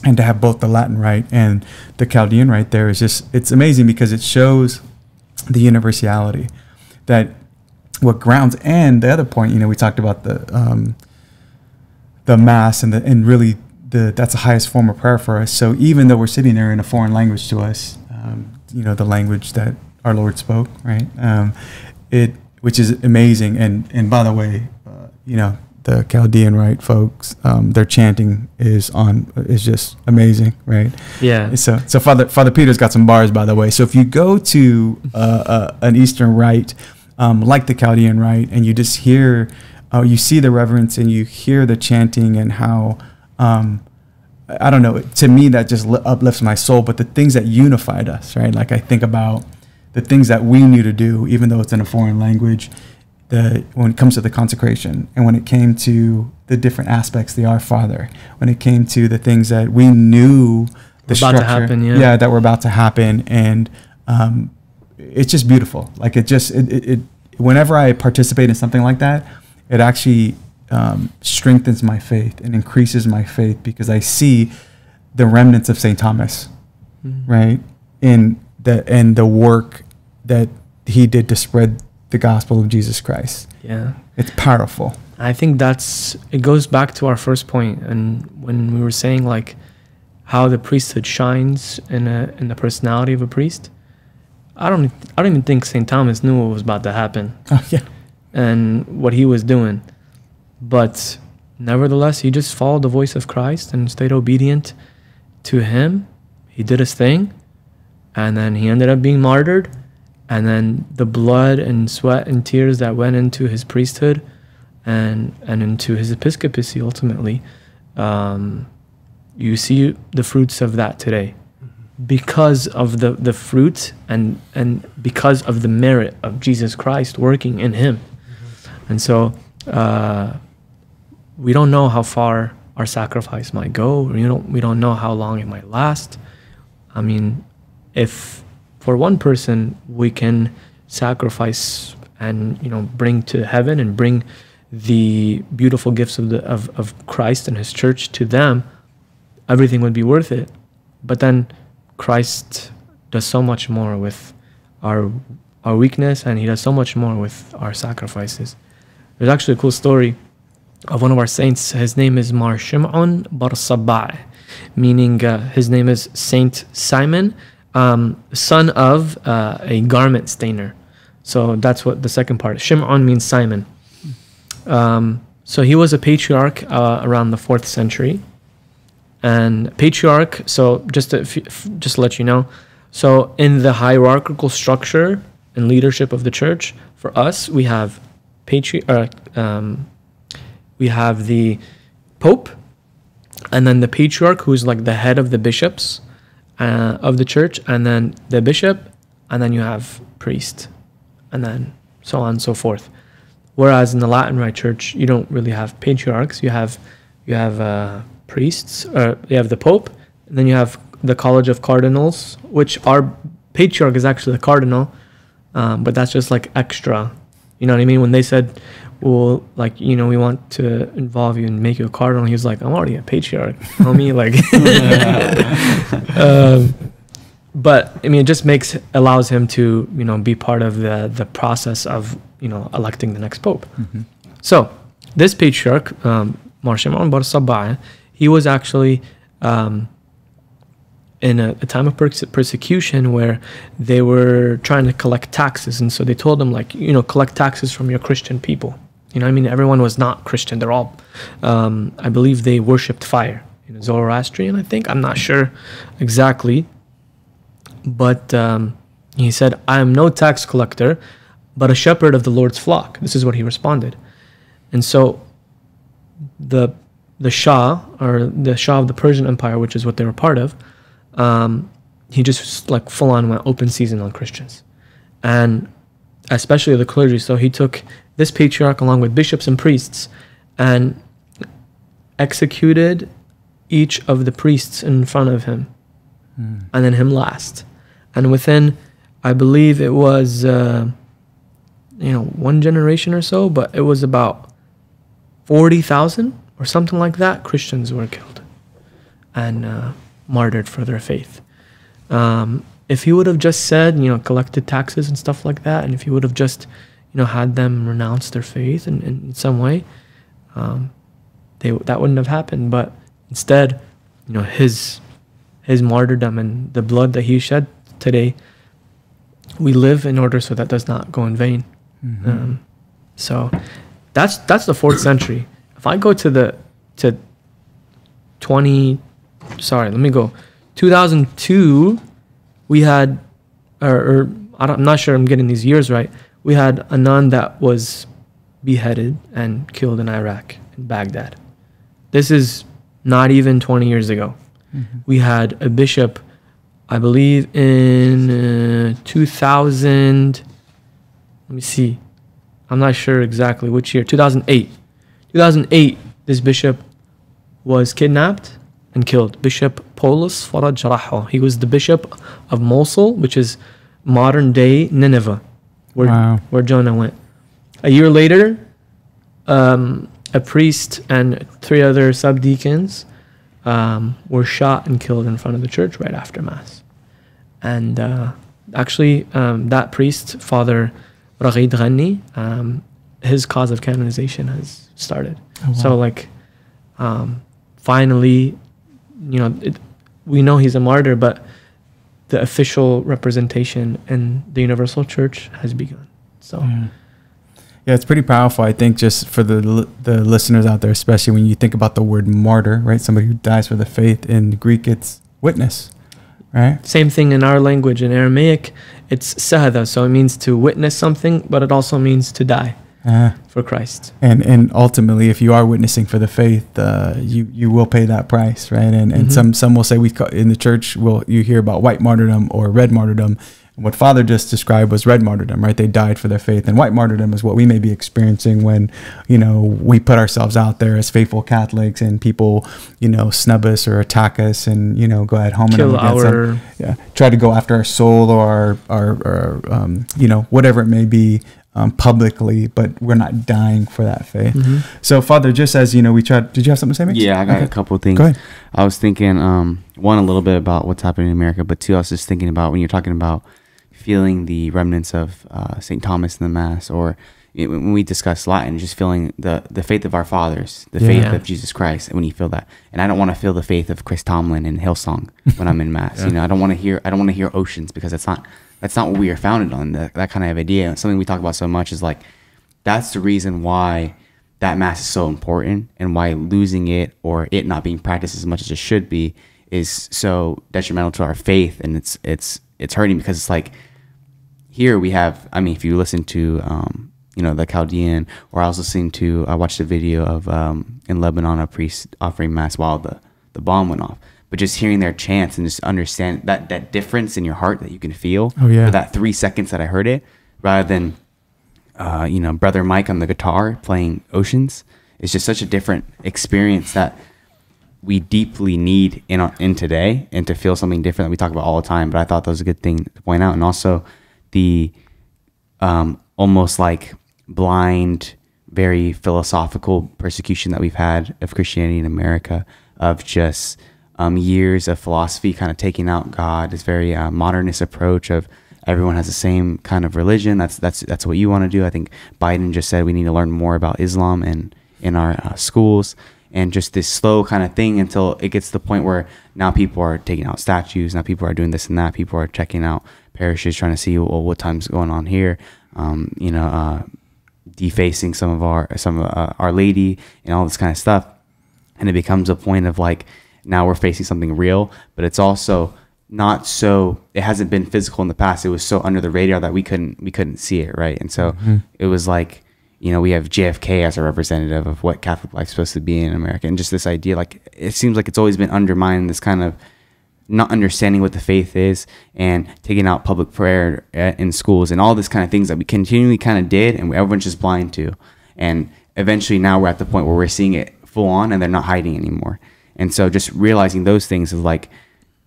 And to have both the Latin rite and the Chaldean rite there is just, it's amazing because it shows the universality that what grounds and the other point you know we talked about the um, the mass and the and really the that's the highest form of prayer for us so even though we're sitting there in a foreign language to us um, you know the language that our lord spoke right um, it which is amazing and and by the way uh, you know the Chaldean rite folks um, their chanting is on is just amazing right Yeah. so, so Father Father Peter's got some bars, by the way. So if you go to uh, uh, an Eastern rite, um, like the Chaldean rite, and you just hear, uh, you see the reverence, and you hear the chanting, and how, um, I don't know. To me, that just li- uplifts my soul. But the things that unified us, right? Like I think about the things that we knew to do, even though it's in a foreign language. The when it comes to the consecration, and when it came to the different aspects, the Our Father, when it came to the things that we knew the About to structure, happen, yeah. yeah, that were about to happen, and um, it's just beautiful. Like it just it, it, it whenever I participate in something like that, it actually um, strengthens my faith and increases my faith because I see the remnants of Saint Thomas, Mhm. right, in the and the work that he did to spread the gospel of Jesus Christ. Yeah. It's powerful. I think that's it goes back to our first point and when we were saying like how the priesthood shines in a in the personality of a priest. I don't I don't even think St. Thomas knew what was about to happen Oh <laughs> yeah, and what he was doing. But nevertheless, he just followed the voice of Christ and stayed obedient to him. He did his thing. And then he ended up being martyred. And then the blood and sweat and tears that went into his priesthood and and into his episcopacy ultimately um, you see the fruits of that today. Because of the the fruit and and because of the merit of Jesus Christ working in him. And so uh, we don't know how far our sacrifice might go. We don't we don't know how long it might last. I mean if for one person we can sacrifice and you know bring to heaven and bring the beautiful gifts of the of, of Christ and his church to them everything would be worth it. But then Christ does so much more with our our weakness and he does so much more with our sacrifices. There's actually a cool story of one of our saints his name is Mar Shim'un Bar Sabah meaning uh, his name is Saint Simon um, son of uh, a garment stainer. So that's what the second part. Shim'on means Simon. Um, so he was a patriarch uh, around the fourth century, and patriarch. So just to, just to let you know, so in the hierarchical structure and leadership of the church, for us we have patriarch. Um, we have the pope, and then the patriarch, who's like the head of the bishops uh, of the church, and then the bishop, and then you have priest, and then so on and so forth. Whereas in the Latin Rite Church, you don't really have patriarchs. You have you have uh, priests, or you have the Pope, and then you have the College of Cardinals, which our patriarch is actually the cardinal, um, but that's just like extra. You know what I mean? When they said, "Well, like you know, we want to involve you and make you a cardinal," he was like, "I'm already a patriarch, homie." Like, <laughs> <laughs> um, but I mean, it just makes allows him to you know be part of the the process of you know electing the next pope. Mhm. So this patriarch, um, Mar Shimon Bar Sabah, he was actually um, in a, a time of perse- persecution where they were trying to collect taxes, and so they told him like, you know, collect taxes from your Christian people. You know, I mean, everyone was not Christian. They're all, um, I believe, they worshipped fire. You know, Zoroastrian, I think. I'm not sure exactly, but um, he said, "I am no tax collector, but a shepherd of the Lord's flock." This is what he responded, and so the the Shah or the Shah of the Persian Empire, which is what they were part of, um, he just like full on went open season on Christians, and especially the clergy. So he took this patriarch along with bishops and priests, and executed each of the priests in front of him, and then him last, and within, I believe it was, uh, you know, one generation or so, but it was about forty thousand or something like that. Christians were killed and uh, martyred for their faith. Um, if he would have just said, you know, collected taxes and stuff like that, and if he would have just, you know, had them renounce their faith in, in some way, um, they that wouldn't have happened. But instead, you know, his his martyrdom and the blood that he shed today, we live in order so that does not go in vain. Um, so that's that's the fourth century. If I go to the to twenty, sorry, let me go. Two thousand two, we had, or, or I'm not sure I'm getting these years right. We had a nun that was beheaded and killed in Iraq in Baghdad. This is not even 20 years ago. We had a bishop, I believe, in uh, 2000. Let me see. I'm not sure exactly which year. 2008. 2008, this bishop was kidnapped and killed. Bishop Paulus Faraj Raho. He was the bishop of Mosul, which is modern day Nineveh, where, Wow. where Jonah went. A year later, um, a priest and three other subdeacons um, were shot and killed in front of the church right after Mass. And uh, actually, um, that priest, Father Ragheed Ganni, um, his cause of canonization has started. Oh, wow. So, like, um, finally, you know, it, we know he's a martyr, but the official representation in the Universal Church has begun. So, Yeah. Yeah, it's pretty powerful. I think just for the the listeners out there, especially when you think about the word martyr, right? Somebody who dies for the faith. In Greek, it's witness, right? Same thing in our language. In Aramaic, it's sahada, so it means to witness something, but it also means to die Uh, for Christ. and and ultimately, if you are witnessing for the faith, uh, you you will pay that price, right? And and Mhm. some some will say we in the church will you hear about white martyrdom or red martyrdom. And what Father just described was red martyrdom, right? They died for their faith, and white martyrdom is what we may be experiencing when you know we put ourselves out there as faithful Catholics, and people you know snub us or attack us, and you know go ahead home Kill our yeah, try to go after our soul or our, our, our um, you know, whatever it may be um, publicly, but we're not dying for that faith. Mhm. So, Father, just as you know, we tried. Did you have something to say? Mitch? Yeah, I got Okay. a couple of things. Go ahead. I was thinking, um, one, a little bit about what's happening in America, but two, I was just thinking about when you're talking about feeling the remnants of uh, St. Thomas in the Mass, or you know, when we discuss Latin, just feeling the, the faith of our fathers, the Yeah. faith of Jesus Christ, when you feel that. And I don't want to feel the faith of Chris Tomlin in Hillsong when I'm in <laughs> Mass. You know, I don't want to hear, I don't want to hear oceans because that's not, that's not what we are founded on. That, that kind of idea. Something we talk about so much is like, that's the reason why that mass is so important and why losing it or it not being practiced as much as it should be is so detrimental to our faith and it's it's it's hurting because it's like here we have i mean if you listen to um you know the chaldean or i was listening to i watched a video of um in lebanon a priest offering mass while the the bomb went off but just hearing their chants and just understand that that difference in your heart that you can feel Oh, yeah. for that three seconds that i heard it rather than uh, you know, brother Mike on the guitar playing Oceans. It's just such a different experience that we deeply need in our, in today, and to feel something different that we talk about all the time. But I thought that was a good thing to point out, and also the um, almost like blind, very philosophical persecution that we've had of Christianity in America, of just um, years of philosophy kind of taking out God, this very uh, modernist approach of everyone has the same kind of religion. That's that's that's what you want to do. I think Biden just said we need to learn more about Islam and in our uh, schools, and just this slow kind of thing until it gets to the point where now people are taking out statues, now people are doing this and that, people are checking out parishes, trying to see well what time's going on here, um, you know, uh, defacing some of our some of uh, Our Lady and all this kind of stuff, and it becomes a point of like now we're facing something real, but it's also not so it hasn't been physical in the past. It was so under the radar that we couldn't we couldn't see it right? And so Mm-hmm. it was like you know we have jfk as a representative of what catholic life's supposed to be in america. And just this idea like it seems like it's always been undermined this kind of not understanding what the faith is and taking out public prayer in schools and all this kind of things that we continually kind of did and everyone's just blind to and eventually now we're at the point where we're seeing it full on and they're not hiding anymore and so just realizing those things is like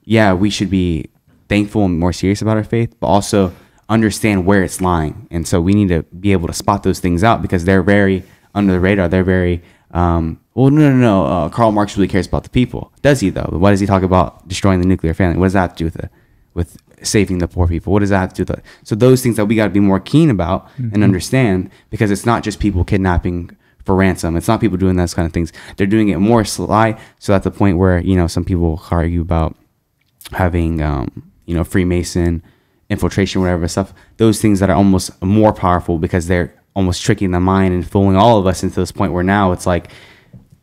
yeah, we should be thankful and more serious about our faith, but also understand where it's lying. And so we need to be able to spot those things out because they're very under the radar. They're very, um, well, no, no, no. Uh, Karl Marx really cares about the people. Does he though? Why does he talk about destroying the nuclear family? What does that have to do with it? With saving the poor people? What does that have to do with it? So those things that we got to be more keen about and understand because it's not just people kidnapping for ransom. It's not people doing those kind of things. They're doing it more sly. So at the point where you know some people argue about having um, you know Freemason infiltration, whatever stuff. Those things that are almost more powerful because they're almost tricking the mind and fooling all of us into this point where now it's like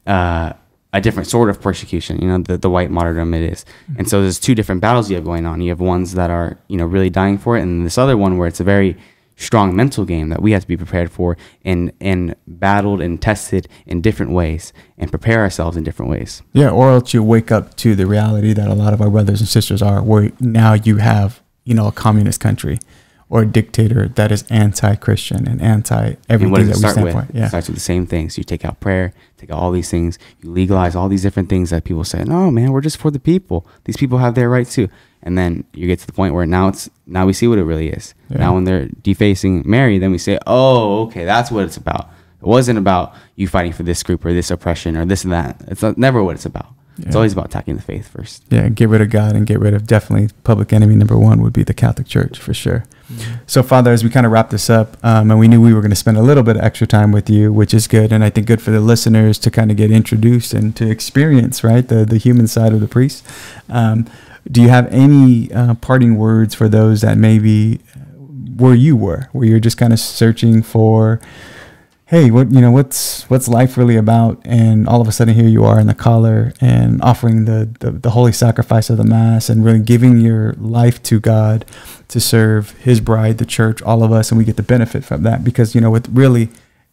uh, a different sort of persecution. You know, the the white martyrdom it is. And so there's two different battles you have going on. You have ones that are you know really dying for it, and this other one where it's a very strong mental game that we have to be prepared for and and battled and tested in different ways and prepare ourselves in different ways. Yeah, or else you wake up to the reality that a lot of our brothers and sisters are, where now you have, you know, a communist country or a dictator that is anti-Christian and anti everything does that we start stand with? for. Yeah, It starts with the same things. You take out prayer, take out all these things, you legalize all these different things that people say, no, man, we're just for the people. These people have their rights too. And then you get to the point where now it's now we see what it really is. Yeah. Now when they're defacing Mary, then we say, oh, okay, that's what it's about. It wasn't about you fighting for this group or this oppression or this and that. It's not, never what it's about. It's always about attacking the faith first. yeah. Get rid of God and get rid of definitely public enemy number one would be the Catholic Church for sure. So, Father, as we kind of wrap this up, um, and we knew we were going to spend a little bit of extra time with you, which is good, and I think good for the listeners to kind of get introduced and to experience, right, the the human side of the priest. Um, do you have any uh, parting words for those that maybe uh, where you were, where you're just kind of searching for, hey, what you know, what's what's life really about? And all of a sudden, here you are in the collar and offering the the, the holy sacrifice of the mass and really giving your life to God to serve His bride, the church, all of us, and we get the benefit from that because you know, with really,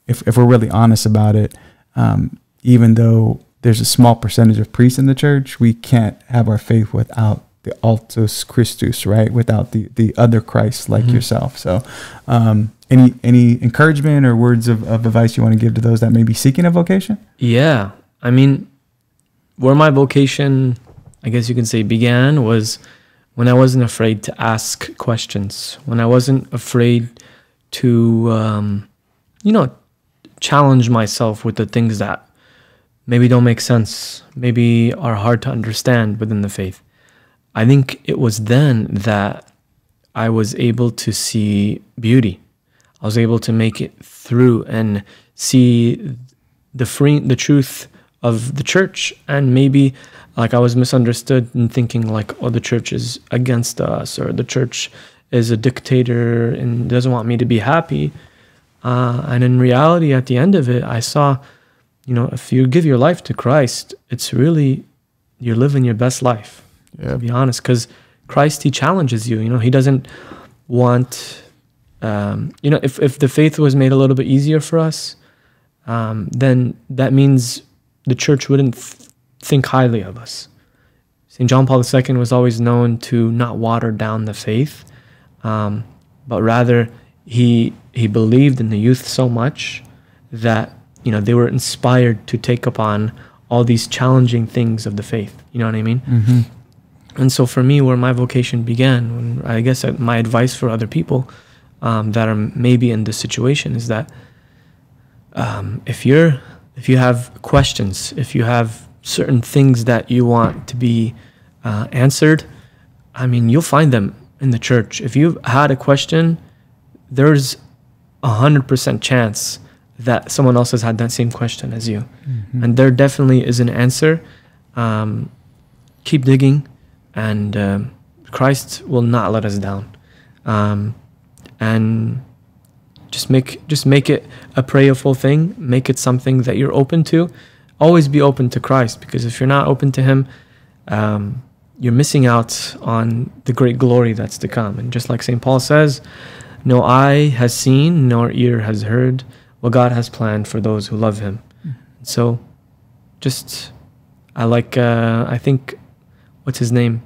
if if we're really honest about it, um, even though there's a small percentage of priests in the church, we can't have our faith without the alter Christus, right? Without the the other Christ like Mhm. yourself. So, um, any any encouragement or words of, of advice you want to give to those that may be seeking a vocation? Yeah. I mean, where my vocation, I guess you can say, began was when I wasn't afraid to ask questions, when I wasn't afraid to, um, you know, challenge myself with the things that maybe don't make sense, maybe are hard to understand within the faith. I think it was then that I was able to see beauty. I was able to make it through and see the free the truth of the church and maybe like I was misunderstood in thinking like oh the church is against us or the church is a dictator and doesn't want me to be happy uh, and in reality at the end of it I saw you know if you give your life to Christ it's really you're living your best life Yeah. to be honest because Christ he challenges you you know he doesn't want um, you know if, if the faith was made a little bit easier for us um, then that means the church wouldn't th- think highly of us. St. John Paul II was always known to not water down the faith, um, but rather he he believed in the youth so much that you know they were inspired to take upon all these challenging things of the faith. You know what I mean? Mm-hmm. And so for me, where my vocation began, when I guess my advice for other people um, that are maybe in this situation is that um, if you're if you have questions, if you have certain things that you want to be uh, answered, I mean, you'll find them in the church. If you've had a question, there's a hundred percent chance that someone else has had that same question as you, Mhm. and there definitely is an answer. Um, keep digging, and um, Christ will not let us down. Um, and just make just make it a prayerful thing. Make it something that you're open to. Always be open to Christ, because if you're not open to Him, um, you're missing out on the great glory that's to come. And just like St. Paul says, no eye has seen, nor ear has heard what God has planned for those who love Him. So, just I like uh, I think what's his name?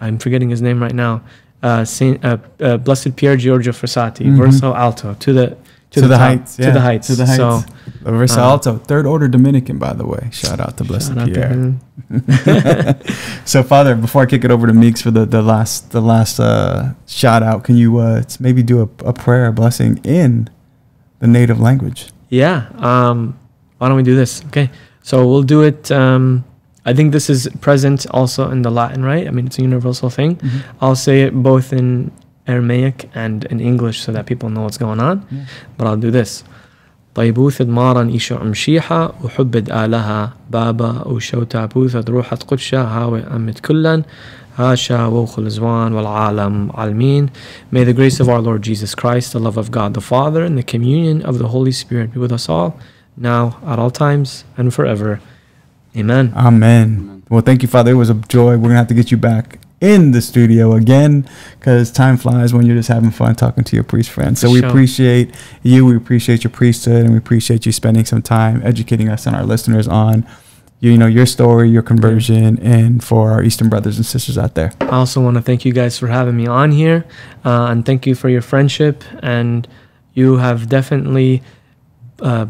I'm forgetting his name right now. Uh, Saint uh, uh, Blessed Pier Giorgio Frassati, Mhm. Verso Alto, to the to, To the top, heights, to the heights, to the heights. So Versa Uh, Alto, third order Dominican, by the way. Shout out to Blessed shout out to Pierre. him. <laughs> so, Father, before I kick it over to Meeks for the, the last the last uh, shout out, can you uh, maybe do a, a prayer, a blessing in the native language? Yeah. Um, why don't we do this? Okay. So we'll do it. Um, I think this is present also in the Latin, right? I mean, it's a universal thing. I'll say it both in Aramaic and in English so that people know what's going on. Yeah. But I'll do this. طيبوث مارا إيشو أمشيحة وحبد آلها بابا وشو تابوث روحة قدشة هاوي أمت كلا هاشا ووخل زوان والعالم عالمين May the grace of our Lord Jesus Christ, the love of God the Father, and the communion of the Holy Spirit be with us all, now, at all times, and forever. Amen. Amen. Well, thank you, Father. It was a joy. We're gonna have to get you back in the studio again because time flies when you're just having fun talking to your priest friends. So we sure. appreciate you. We appreciate your priesthood, and we appreciate you spending some time educating us and our listeners on, you know, your story, your conversion, and for our Eastern brothers and sisters out there. I also want to thank you guys for having me on here, uh, and thank you for your friendship. And you have definitely, uh,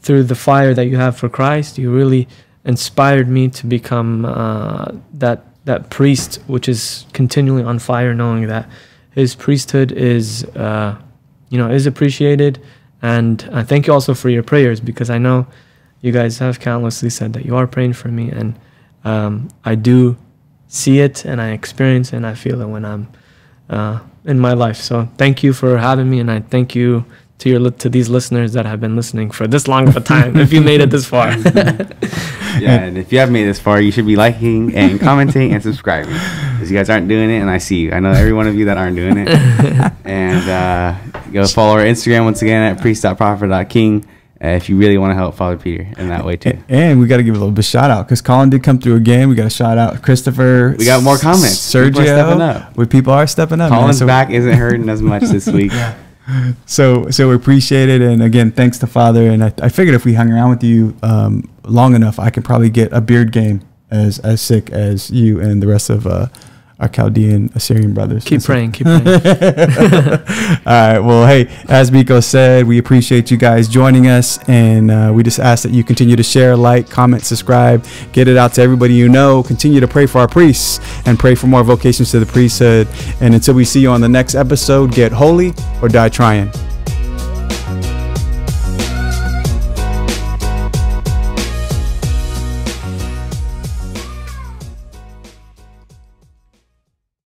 through the fire that you have for Christ, you really inspired me to become uh, that that priest, which is continually on fire, knowing that his priesthood is, uh, you know, is appreciated. And uh, thank you also for your prayers, because I know you guys have countlessly said that you are praying for me, and um, I do see it and I experience it and I feel it when I'm uh, in my life. So thank you for having me, and I thank you to your to these listeners that have been listening for this long of a time. if you made it this far, <laughs> Yeah, and if you have made it this far, you should be liking and commenting and subscribing. Because you guys aren't doing it, and I see you. I know every one of you that aren't doing it. <laughs> and uh, go follow our Instagram once again at priest.prophet.king uh, if you really want to help Father Peter in that way too. And we got to give a little bit shout out because Colin did come through again. We got a shout out Christopher. We got more comments. People are stepping Sergio. up. We people are stepping up. man. Colin's So- back isn't hurting as much this <laughs> week. So so we appreciate it, and again, thanks to Father. And I, I figured if we hung around with you um, long enough, I could probably get a beard game as as sick as you and the rest of uh, our Chaldean Assyrian brothers. keep praying, keep praying. <laughs> All right. Well, hey, as Miko said, we appreciate you guys joining us, and uh, we just ask that you continue to share, like, comment, subscribe, get it out to everybody you know. Continue to pray for our priests and pray for more vocations to the priesthood. And until we see you on the next episode, get holy or die trying.